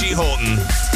G. Holton.